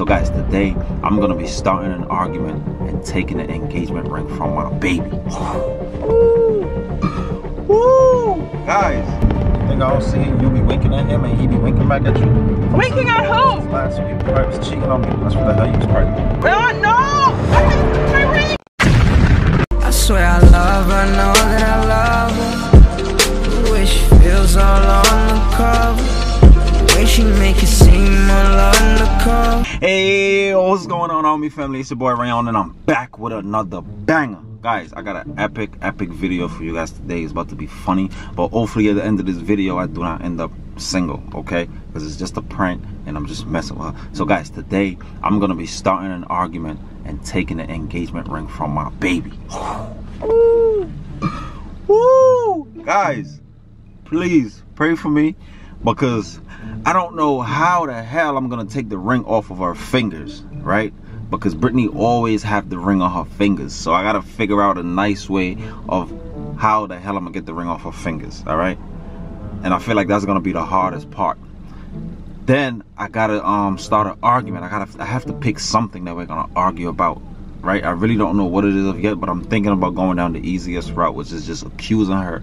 So guys, today I'm gonna be starting an argument and taking an engagement ring from my baby. Woo! Woo! Guys, you think I don't see it? You be winking at him and he be winking back at you? Winking at who? Last week, you probably was cheating on me. That's what the hell you was pregnant. Oh no! My! I swear I love her, know that I love Hey, what's going on, R&B family? It's your boy Rayon, and I'm back with another banger. Guys, I got an epic, epic video for you guys today. It's about to be funny, but hopefully at the end of this video, I do not end up single, okay? Because it's just a prank, and I'm just messing with her. So, guys, today I'm gonna be starting an argument and taking an engagement ring from my baby. Woo! Woo! Guys, please pray for me because I don't know how the hell I'm gonna take the ring off of her fingers, right? Because Britney always have the ring on her fingers, so I gotta figure out a nice way of how the hell I'm gonna get the ring off her fingers, all right? And I feel like that's gonna be the hardest part. Then I gotta um start an argument. I gotta I have to pick something that we're gonna argue about, right? I really don't know what it is yet, but I'm thinking about going down the easiest route, which is just accusing her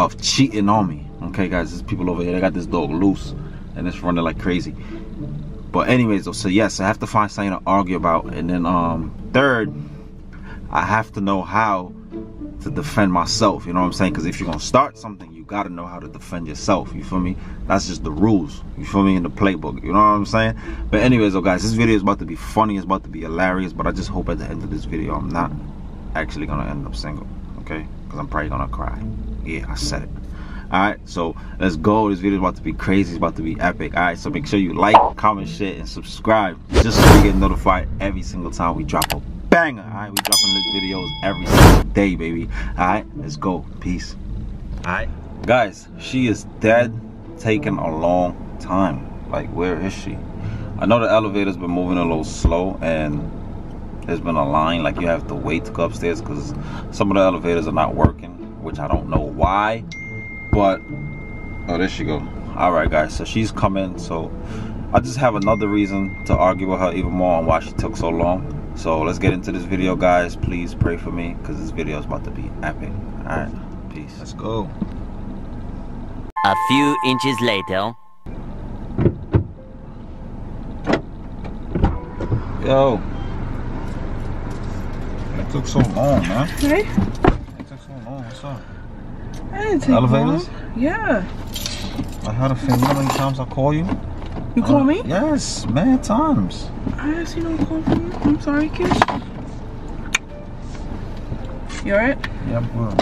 of cheating on me. Okay, guys, there's people over here. They got this dog loose, and it's running like crazy. But anyways, so yes, I have to find something to argue about, and then um, third, I have to know how to defend myself. You know what I'm saying? Because if you're gonna start something, you gotta know how to defend yourself. You feel me? That's just the rules. You feel me in the playbook. You know what I'm saying? But anyways, though, guys, this video is about to be funny. It's about to be hilarious. But I just hope at the end of this video, I'm not actually gonna end up single. Okay? Because I'm probably gonna cry. Yeah, I said it. Alright, so let's go. This video is about to be crazy. It's about to be epic. Alright, so make sure you like, comment, share, and subscribe. Just so you get notified every single time we drop a banger. Alright, we dropping videos every single day, baby. Alright, let's go. Peace. Alright. Guys, she is dead taking a long time. Like, where is she? I know the elevator's been moving a little slow and there's been a line like you have to wait to go upstairs because some of the elevators are not working which i don't know why but oh there she go. All right guys so she's coming so i just have another reason to argue with her even more on why she took so long. So let's get into this video guys. Please pray for me because this video is about to be epic. All right peace. Let's go. A few inches later. yo it took so long man Hey, it took so long what's up I didn't take Elevators? long. Yeah. i had a feeling how many times i call you You call me? yes mad times I see no call from you. I'm sorry, kid. You alright? yeah i'm good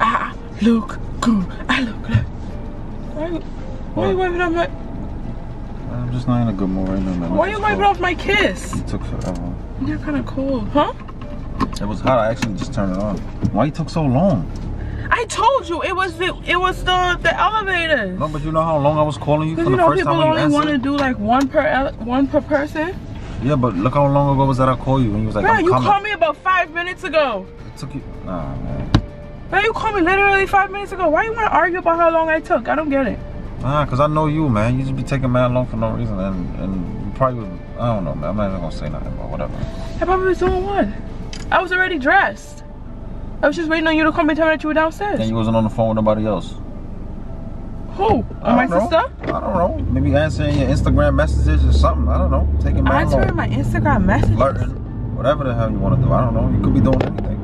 Ah, look good. I look good. Why, why What? you wiping off my not in a good mood right now. Why you It's wiping off my kiss? It took forever. You're kinda cold, huh? It was hot. I actually just turned it on. Why you took so long? I told you it was the it was the the elevator. No, but you know how long I was calling you you the know first people time when you only want to do like one per one per person. Yeah, but look how long ago was that I called you when you was like, Bro, you coming. called me about five minutes ago. It took you. Nah, man. Bro, you called me literally five minutes ago. Why you want to argue about how long I took? I don't get it. Nah, cause I know you, man. You just be taking man long for no reason, and and you probably was. I don't know, man. I'm not even gonna say nothing, but whatever. I probably was doing what? I was already dressed. I was just waiting on you to come and tell me that you were downstairs. And you wasn't on the phone with nobody else. Who? I my know. sister? I don't know. Maybe answering your Instagram messages or something. I don't know. Taking man Answering my Instagram messages. flirting, whatever the hell you want to do. I don't know. You could be doing anything.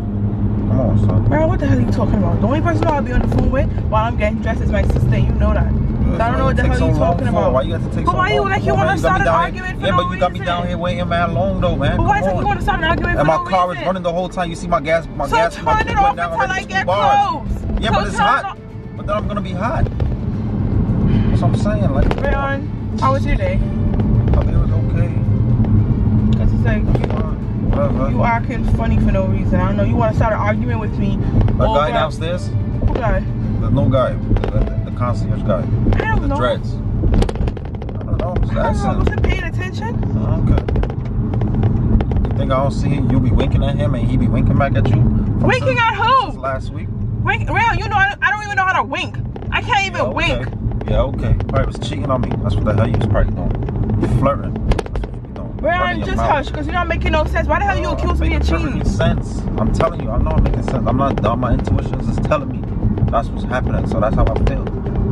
Come on, son. Bro, what the hell are you talking about? The only person I'll be on the phone with while I'm getting dressed is my sister. You know that. I don't know what the hell you talking about. Why you have to take But so why you like you wanna man? got start an argument for Yeah, but you got me down here waiting man long though, man. But why is it you want to start an argument And for my no car is running the whole time. You see my gas, my So gas, my turn it off down until I get close. Yeah, but it's hot. But then I'm gonna be hot. That's what I'm saying. Like, Rayon, how was your day? I mean, it was okay. Cause it's like you, Fine. Whatever. Uh-huh. you acting funny for no reason. I don't know. You want to start an argument with me? that over- guy downstairs? Who guy? There's no guy. Concierge guy. I don't The know. dreads. I don't know. I don't know. I wasn't paying attention. Okay. You think I don't see him? You be winking at him and he be winking back at you? Winking at who? last week. Wink, Rayon, you know I, I don't even know how to wink. I can't even Yeah, okay. wink. Yeah, okay. Probably was cheating on me. That's what the hell you was probably doing. Flirting. That's what you be doing. Running Brian, just hush, because you're not making no sense. Why the hell you uh, No, accuse me of cheating? perfect sense. I'm telling you, I'm not making sense. I'm not dumb. My intuition is telling me that's what's happening. So that's how I feel.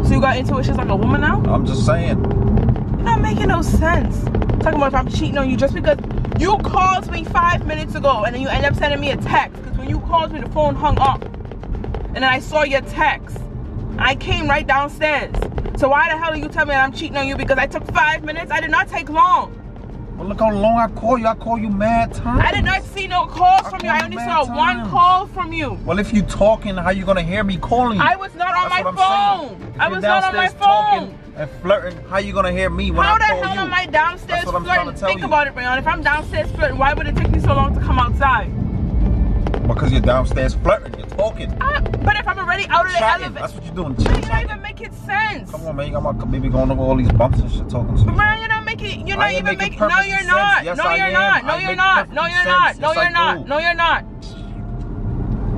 So you got intuitions like a woman now? I'm just saying. You're not making no sense. Talking about if I'm cheating on you just because you called me five minutes ago and then you end up sending me a text. Because when you called me, the phone hung up. And then I saw your text. I came right downstairs. So why the hell are you telling me that I'm cheating on you? Because I took five minutes? I did not take long. Well, look how long I call you. I call you mad times. I did not see no calls I from you. I only saw mad one call from you. Well, if you talking, how you gonna hear me calling you? I was not on That's my saying. phone. I you're was not on my phone. And flirting, how you gonna hear me when How I the call hell you? am I downstairs That's what I'm trying flirting? Think you. about it, Rayon. If I'm downstairs flirting, why would it take me so long to come outside? Because you're downstairs flirting, you're talking, Ah, but if I'm already out of the elevator, That's what you're doing. you're not even making sense. Come on, man. You got my baby going over all these bumps and shit talking to But you. Not making. You're not even making making. No, you're sense. not. Yes, no, I you're am. not. No, I you're not. No, you're not. No, you're not. No, you're not.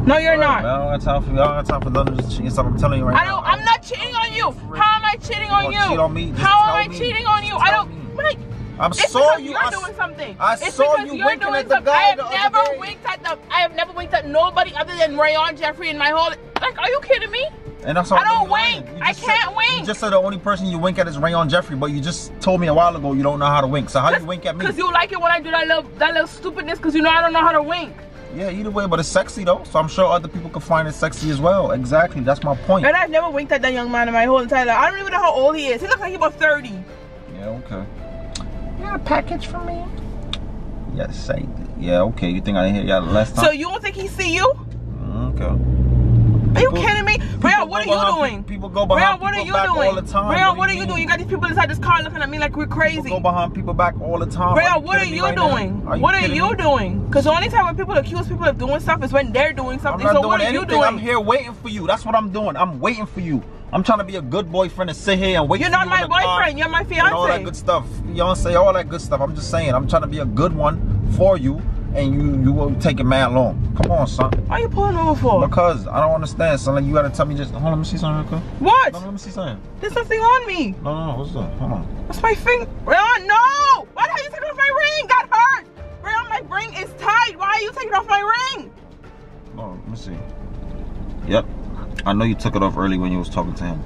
No, you're not. I don't got time for you. I don't got time for none of this cheating stuff. I'm telling you right I don't. I'm not cheating on you. How am I cheating on you? cheat on me? How am I cheating on you? I don't. me. Like, I saw you. you're I, doing something. I saw you you're winking at the guy I have never winked at the. I have never winked at nobody other than Rayon Jeffrey in my whole. Like, are you kidding me? And that's all I don't wink. I can't said, wink. You just said the only person you wink at is Rayon Jeffrey, but you just told me a while ago you don't know how to wink. So how do you wink at me? Because you like it when I do that little that little stupidness. Because you know I don't know how to wink. Yeah, either way, but it's sexy though. So I'm sure other people can find it sexy as well. Exactly. That's my point. And I've never winked at that young man in my whole entire life. I don't even know how old he is. He looks like he's about 30. Yeah, okay. You got a package for me? Yes, I did. Yeah, okay. You think I didn't hear you last time? So you don't think he see you? Mm, okay. Are you kidding me? people what are you doing? pe- people go behind what are you doing? all the time. What what are you you doing? You got these people inside this car looking at me like we're crazy. People go behind people back all the time. Rayon, what are you right doing? Are What are you me? doing? Because the only time when people accuse people of doing stuff is when they're doing something. So doing what are anything. you doing? I'm here waiting for you. That's what I'm doing. I'm waiting for you. I'm trying to be a good boyfriend and sit here and wait You're for not you my boyfriend. You're my and all that good stuff. Beyonce, all that good stuff. I'm just saying. I'm trying to be a good one for you, and you you will take it mad long. Come on, son. Why are you pulling over for? Because I don't understand, son. Like you gotta tell me just. Hold on, let me see something real quick. What? No, let me see something. There's nothing on me. No, no, no. What's up? Hold on. What's my finger? Rayon, uh, no! Why are you taking off my ring? Got hurt. Rayon, uh, my ring is tight. Why are you taking off my ring? No, let me see. Yep. I know you took it off early when you was talking to him.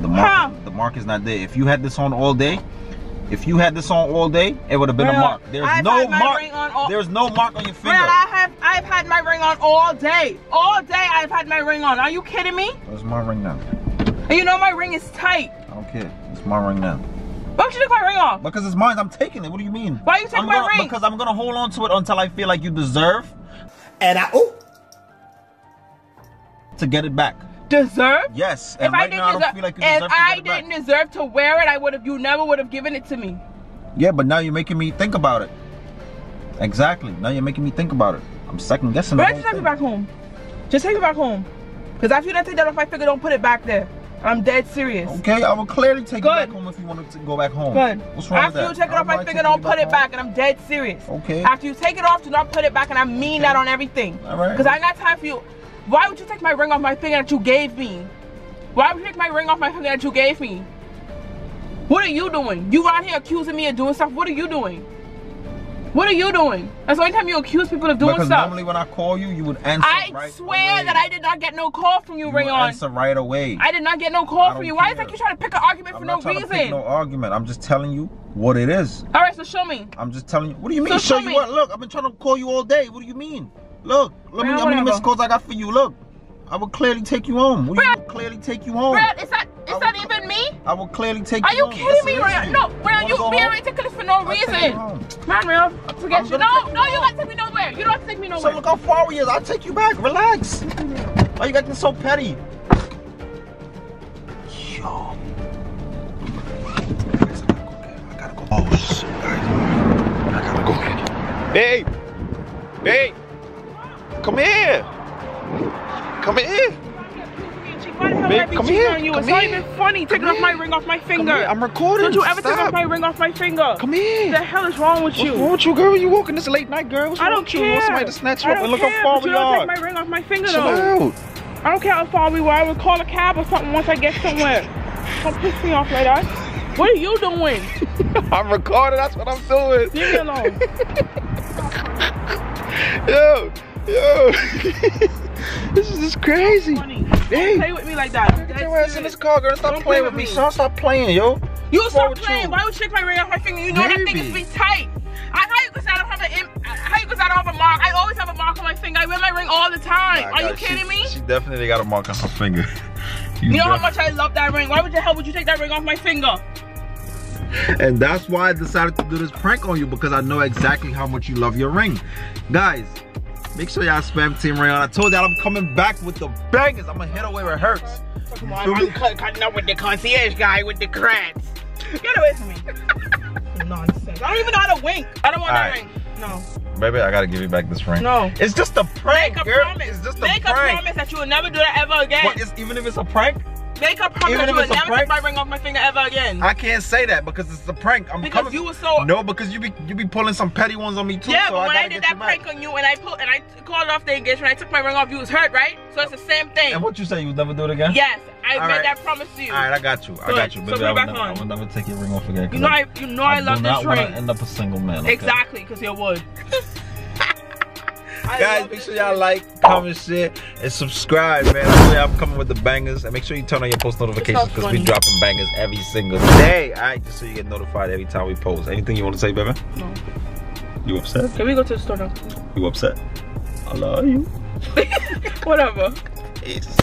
The mark, Huh. the mark is not there. If you had this on all day, if you had this on all day, it would have been Well, a mark. There's I've no had my mark. ring on all- There's no mark on your finger. Rayon, I have I've had my ring on all day. All day I've had my ring on. Are you kidding me? Where's my ring now? And you know my ring is tight. I don't care. It's my ring now. Why don't you take my ring off? Because it's mine. I'm taking it. What do you mean? Why are you taking I'm my gonna- ring? Because I'm gonna hold on to it until I feel like you deserve And I, oh, to get it back. Deserve? Yes. If And I didn't now I deserve, don't feel like you if to I it didn't deserve to wear it, I would have. You never would have given it to me. Yeah, but now you're making me think about it. Exactly. Now you're making me think about it. I'm second guessing. the Why whole don't you take me back home? Just take me back home. Because after you don't take that off my finger, don't put it back there. I'm dead serious. Okay, I will clearly take Good. back home if you want to go back home. Good. What's wrong After with you take it off my finger, don't put it back, and I'm dead serious. Okay. After you take it off, do not put it back, and I mean that on everything. All right. Because I got time for you. Why would you take my ring off my finger that you gave me? Why would you take my ring off my finger that you gave me? What are you doing? You out here accusing me of doing stuff. What are you doing? What are you doing? That's the only time you accuse people of doing because stuff. normally when I call you, you would answer I right swear away. that I did not get no call from you, You would Rayon. answer right away. I did not get no call from you. Why is it care. like you trying to pick an argument I'm for not no trying to pick reason? no argument. I'm just telling you what it is. All right, so show me. I'm just telling you. What do you So mean? show show you what? Look, I've been trying to call you all day. What do you mean? Look, let me how many whatever. missed calls I got for you. Look, I will clearly take you home. What do Brad- mean clearly take you home? Brad, is that is I that even me? I will clearly take Are you Are you home. kidding Yes, me, it is Rayon? you. No, Rayon, wanna you go being ridiculous for no I'll take you reason. home. Man, Rayon, forget I'm you. No, you no, you home. got to take me nowhere. You don't have to take me nowhere. So look how far we is. I'll take you back. Relax. Why you acting so petty? Yo. I gotta go I gotta go. Oh shit. I gotta go Babe! Babe! Come here! Come here! Why the hell Babe, would I be come here, on you? come It's not even funny taking Come off my ring off my finger. I'm recording. Don't you ever take off my ring off my finger? Come here. What the hell is wrong with What's wrong with you, girl? You walking this late night, girl? What's I don't with you? care. Want somebody to snatch you up and look care, how far we you don't are. take my ring off my finger Chill though. out. I don't care how far we were. I would call a cab or something once I get somewhere. Don't piss me off like that. What are you doing? I'm recording. That's what I'm doing. Leave me alone. Yo, yo. this is just crazy. Hey. Play with me like that. Get That's your ass in this car, girl. Stop playing play with me, me. son. Stop playing, yo. You What's stop playing. you? Why would you take my ring off my finger? You know that thing is be tight. I, how you cause I don't have an how you I don't have a mark? I always have a mark on my finger. I wear my ring all the time. Nah, Are you kidding she, me? She definitely got a mark on her finger. You know how much I love that ring. Why would the hell would you take that ring off my finger? And that's why I decided to do this prank on you because I know exactly how much you love your ring. Guys, make sure y'all spam Team Rayon. I told y'all I'm coming back with the bangers. I'm gonna hit away where it hurts. Come on, I'm me? cut- cutting up with the concierge guy with the crabs. Get away from me. Nonsense. I don't even know how to wink. I don't want that Alright. ring. No. Baby, I gotta give you back this ring. No. It's just a prank, Make a girl. promise. It's just a prank. Make a promise that you will never do that ever again. But it's, even if it's a prank, Make a promise even you if will it's never take prank- my ring off my finger ever again. I can't say that because it's a prank. I'm because coming. you were so no, because you be you be pulling some petty ones on me too. Yeah, so but I when I did that you back. prank on you and I put and I called off the engagement, I took my ring off, you was hurt, right? So it's the same thing. And what you say? You would never do it again? Yes, I All made right. that promise to you. All right, I got you. I got you, baby. it I, back never, on. I will never take your ring off again. You know I, you know I, love do this not wanna ring. end up a single man. okay? Exactly, because you would. Guys, make sure y'all like, comment, share, and subscribe, man. I I'm coming with the bangers. And make sure you turn on your post notifications because we dropping bangers every single day. All right, just so you get notified every time we post. Anything you want to say, baby? No. You upset? Can we go to the store now? You upset? I love you. Whatever. Peace.